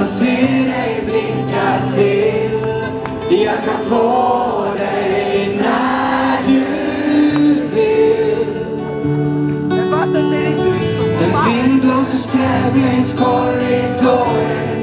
och ser dig blinka till Jag kan få dig när du vill En vind blåser tävlingskorridoren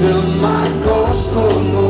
To my ghost. Oh,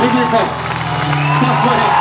Ligger fast. Tack och hej.